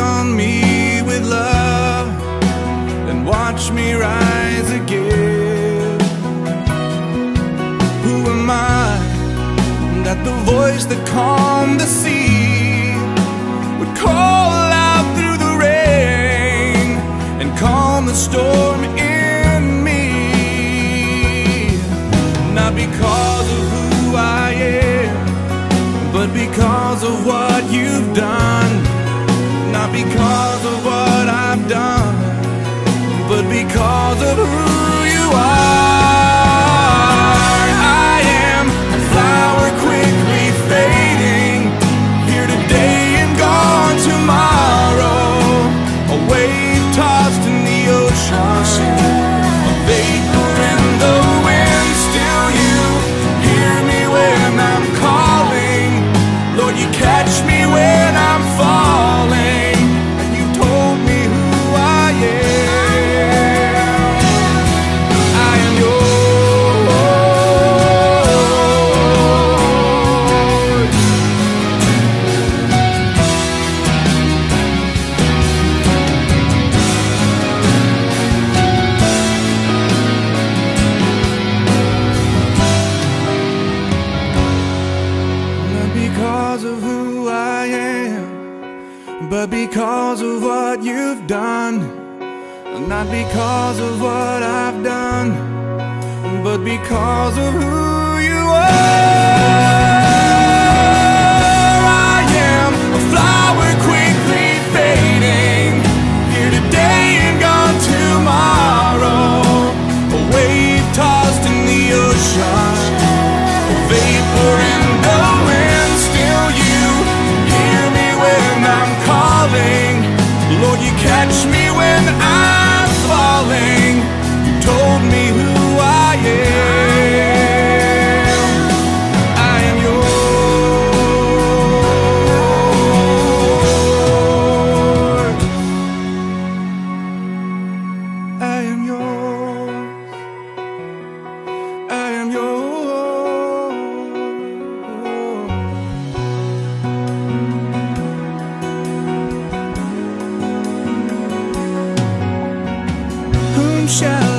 On me with love and watch me rise again? Who am I that the voice that calmed the sea would call out through the rain and calm the storm in me? Not because of who I am, but because of what you've done. Not because of what I've done, but because of who you are. Not because of what I've done, but because of who Whom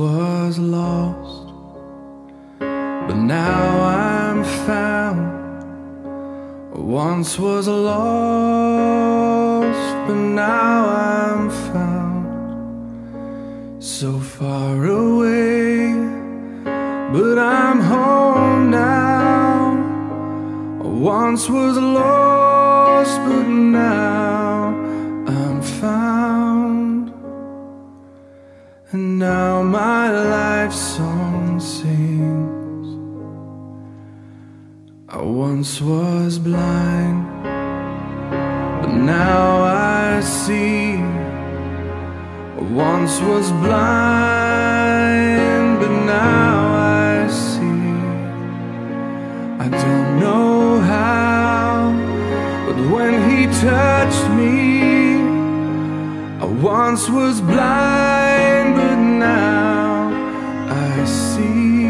was lost, but now I'm found. Once was lost, but now I'm found. So far away, but I'm home now. Once was lost, once was blind, but now I see. I don't know how, but when he touched me, I once was blind, but now I see.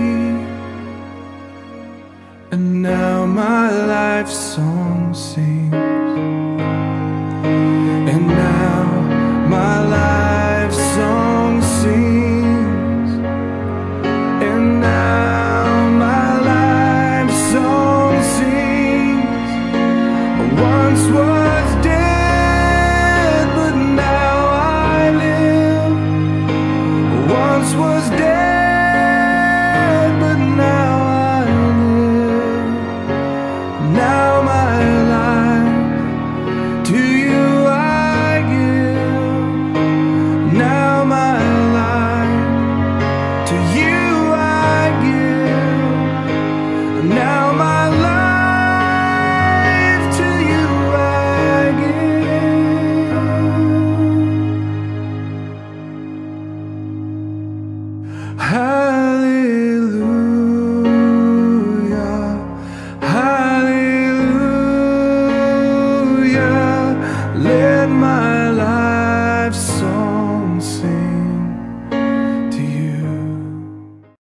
And now my life song sings. Hallelujah,